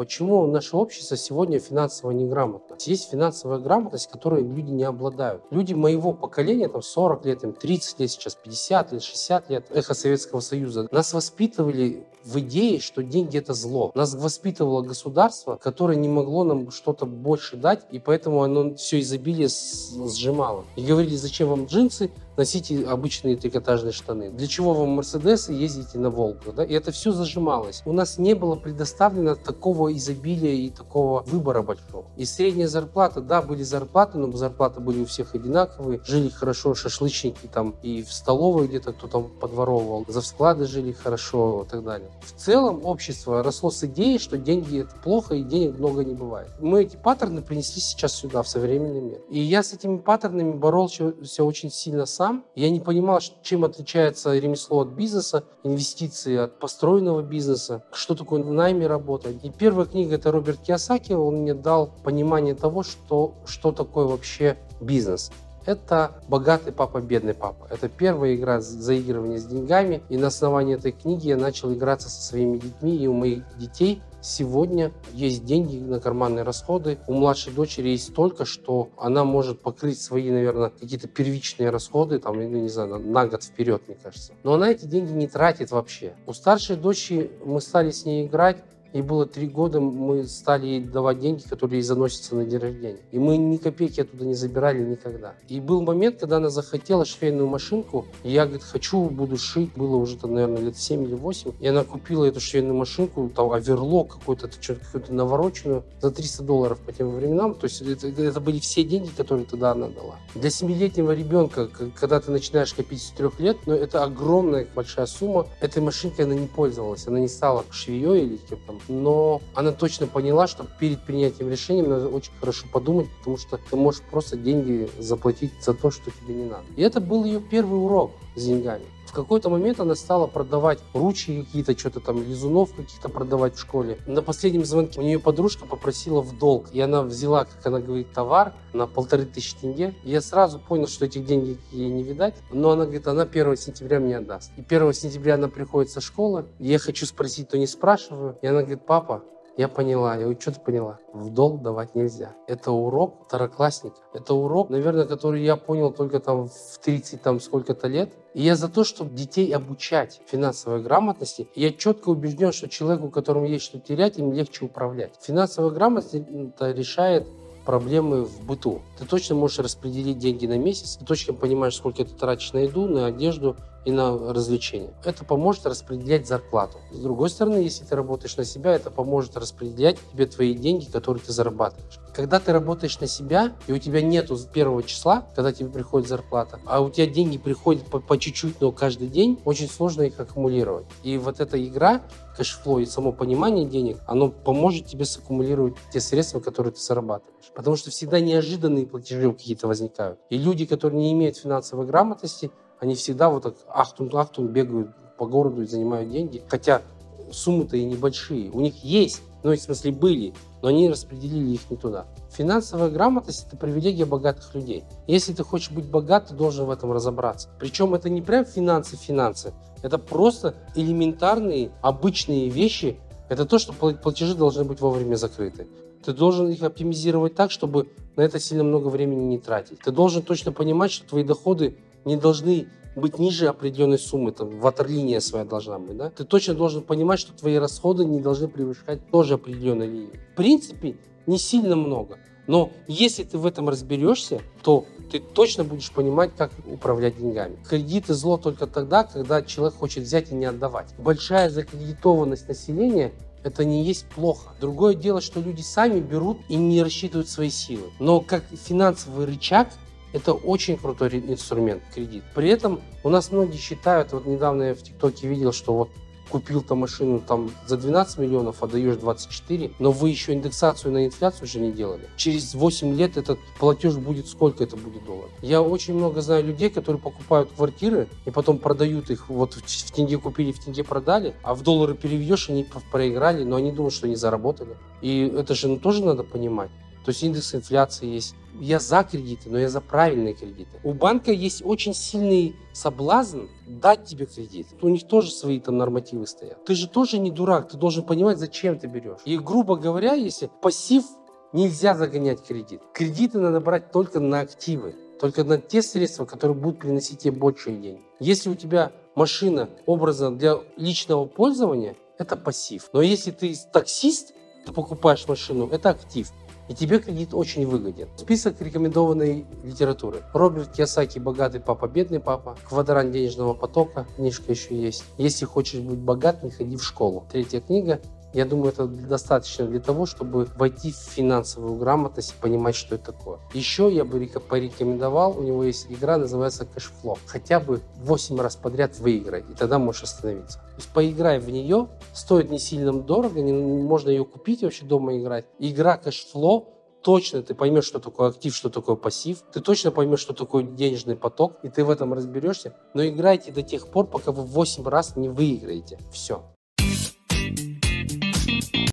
Почему наше общество сегодня финансово неграмотно? Есть финансовая грамотность, которой люди не обладают. Люди моего поколения, там 40 лет, им 30 лет сейчас, 50 лет, 60 лет, эхо Советского Союза, нас воспитывали в идее, что деньги это зло. Нас воспитывало государство, которое не могло нам что-то больше дать, и поэтому оно все изобилие сжимало. И говорили, зачем вам джинсы, носите обычные трикотажные штаны. Для чего вам Мерседесы, ездите на Волгу, да? И это все зажималось. У нас не было предоставлено такого изобилия и такого выбора большого. И средняя зарплата, да, были зарплаты, но зарплаты были у всех одинаковые. Жили хорошо шашлычники там и в столовой где-то кто там подворовывал. За склады жили хорошо и так далее. В целом общество росло с идеей, что деньги это плохо и денег много не бывает. Мы эти паттерны принесли сейчас сюда, в современный мир. И я с этими паттернами боролся очень сильно сам. Я не понимал, чем отличается ремесло от бизнеса, инвестиции от построенного бизнеса, что такое в найме работать. И первая книга это Роберт Киосаки, он мне дал понимание того, что, что такое вообще бизнес. Это «Богатый папа, бедный папа». Это первая игра заигрывания с деньгами. И на основании этой книги я начал играться со своими детьми. И у моих детей Сегодня есть деньги на карманные расходы. У младшей дочери есть столько, что она может покрыть свои, наверное, какие-то первичные расходы, там, ну, не знаю, на год вперед, мне кажется. Но она эти деньги не тратит вообще. У старшей дочери мы стали с ней играть, и было три года, мы стали ей давать деньги, которые ей заносятся на день рождения. И мы ни копейки оттуда не забирали никогда. И был момент, когда она захотела швейную машинку. И я, говорит, хочу, буду шить. Было уже, там, наверное, лет 7 или 8. И она купила эту швейную машинку, там, оверлок какой-то, какую-то навороченную, за 300 долларов по тем временам. То есть это, это были все деньги, которые тогда она дала. Для семилетнего ребенка, когда ты начинаешь копить с трех лет, но ну, это огромная большая сумма. Этой машинкой она не пользовалась. Она не стала швеей или кем там но она точно поняла, что перед принятием решения надо очень хорошо подумать, потому что ты можешь просто деньги заплатить за то, что тебе не надо. И это был ее первый урок с деньгами. В какой-то момент она стала продавать ручки какие-то, что-то там, лизунов каких-то продавать в школе. На последнем звонке у нее подружка попросила в долг, и она взяла, как она говорит, товар на полторы тысячи тенге. Я сразу понял, что этих денег ей не видать, но она говорит, она 1 сентября мне отдаст. И 1 сентября она приходит со школы, я хочу спросить, то не спрашиваю. И она говорит, папа, я поняла. Я говорю, что ты поняла? В долг давать нельзя. Это урок второклассника. Это урок, наверное, который я понял только там в 30 там сколько-то лет. И я за то, чтобы детей обучать финансовой грамотности. Я четко убежден, что человеку, которому есть что терять, им легче управлять. Финансовая грамотность решает проблемы в быту. Ты точно можешь распределить деньги на месяц, ты точно понимаешь, сколько ты тратишь на еду, на одежду, и на развлечения. Это поможет распределять зарплату. С другой стороны, если ты работаешь на себя, это поможет распределять тебе твои деньги, которые ты зарабатываешь. Когда ты работаешь на себя, и у тебя нету первого числа, когда тебе приходит зарплата, а у тебя деньги приходят по, по чуть-чуть, но каждый день, очень сложно их аккумулировать. И вот эта игра, cashflow и само понимание денег, оно поможет тебе саккумулировать те средства, которые ты зарабатываешь. Потому что всегда неожиданные платежи какие-то возникают. И люди, которые не имеют финансовой грамотности, они всегда вот так ахтун-ахтун бегают по городу и занимают деньги. Хотя суммы-то и небольшие. У них есть, ну, в смысле, были, но они распределили их не туда. Финансовая грамотность – это привилегия богатых людей. Если ты хочешь быть богат, ты должен в этом разобраться. Причем это не прям финансы-финансы, это просто элементарные, обычные вещи. Это то, что платежи должны быть вовремя закрыты. Ты должен их оптимизировать так, чтобы на это сильно много времени не тратить. Ты должен точно понимать, что твои доходы не должны быть ниже определенной суммы, там, ватерлиния своя должна быть, да? Ты точно должен понимать, что твои расходы не должны превышать тоже определенной линии. В принципе, не сильно много. Но если ты в этом разберешься, то ты точно будешь понимать, как управлять деньгами. Кредиты зло только тогда, когда человек хочет взять и не отдавать. Большая закредитованность населения это не есть плохо. Другое дело, что люди сами берут и не рассчитывают свои силы. Но как финансовый рычаг это очень крутой инструмент, кредит. При этом у нас многие считают, вот недавно я в ТикТоке видел, что вот купил то машину там за 12 миллионов, а даешь 24, но вы еще индексацию на инфляцию уже не делали. Через 8 лет этот платеж будет сколько это будет долларов? Я очень много знаю людей, которые покупают квартиры и потом продают их, вот в тенге купили, в тенге продали, а в доллары переведешь, они проиграли, но они думают, что они заработали. И это же ну, тоже надо понимать. То есть индекс инфляции есть. Я за кредиты, но я за правильные кредиты. У банка есть очень сильный соблазн дать тебе кредит. У них тоже свои там нормативы стоят. Ты же тоже не дурак, ты должен понимать, зачем ты берешь. И грубо говоря, если пассив нельзя загонять кредит. Кредиты надо брать только на активы, только на те средства, которые будут приносить тебе большие деньги. Если у тебя машина образно для личного пользования, это пассив. Но если ты таксист, ты покупаешь машину, это актив. И тебе кредит очень выгоден. Список рекомендованной литературы. Роберт Кiyosaki «Богатый папа, бедный папа». Квадрант денежного потока. Книжка еще есть. Если хочешь быть богат, не ходи в школу. Третья книга я думаю, это достаточно для того, чтобы войти в финансовую грамотность и понимать, что это такое. Еще я бы порекомендовал, у него есть игра, называется кэшфло. Хотя бы 8 раз подряд выиграй, и тогда можешь остановиться. То есть поиграй в нее, стоит не сильно дорого, не, можно ее купить вообще дома играть. Игра кэшфло точно ты поймешь, что такое актив, что такое пассив, ты точно поймешь, что такое денежный поток, и ты в этом разберешься. Но играйте до тех пор, пока вы 8 раз не выиграете. Все.